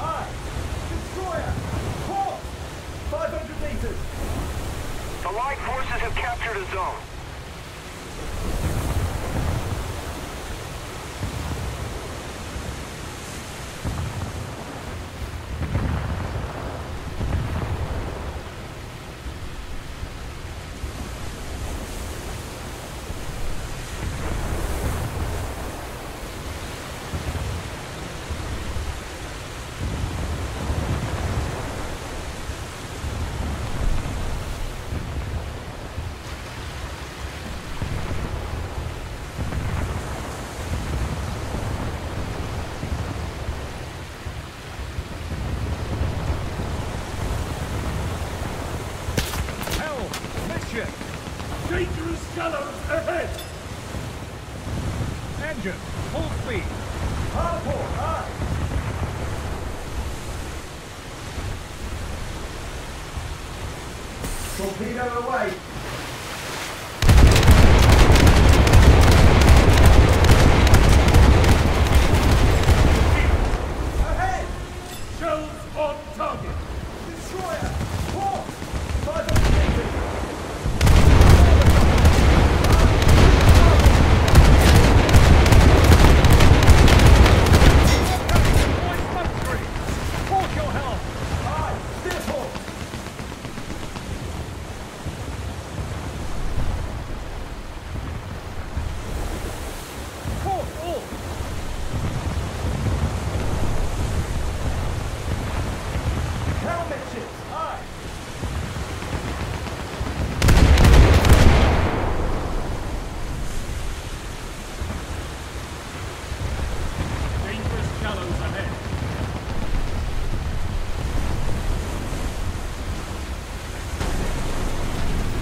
aye. Destroyer, port. 500 meters. Allied forces have captured a zone. Midship, Dangerous shallows ahead. engine, full speed. Hard port, aye. Torpedo away. Ahead! Shells on target. Destroyer, port. 500 meters. Deploy smoke screen. Port your helm. Aye, steer port. Port all. Helm midships, aye. Dangerous shallows ahead.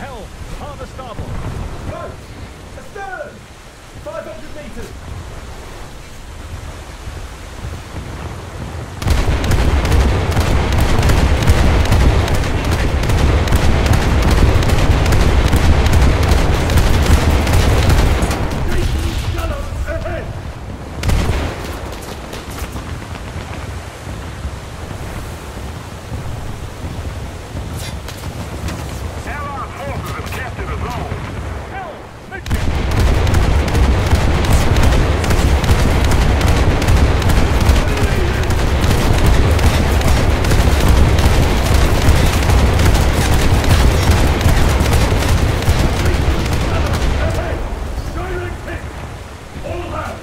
Helm, harbor starboard. Boat, astern. 500 meters. Dangerous shallows ahead. Allied forces have captured a zone. Helm, midship. Ahead. Direct hit. All hands.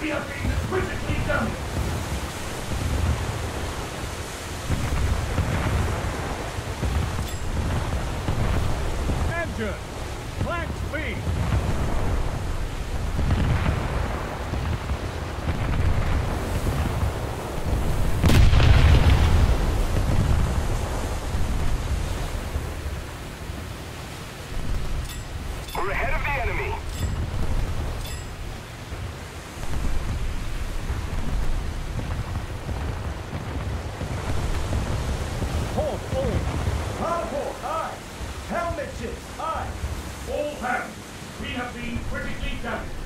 We have been critically damaged. Engine, flank speed. We're ahead of the enemy. Been critically damaged.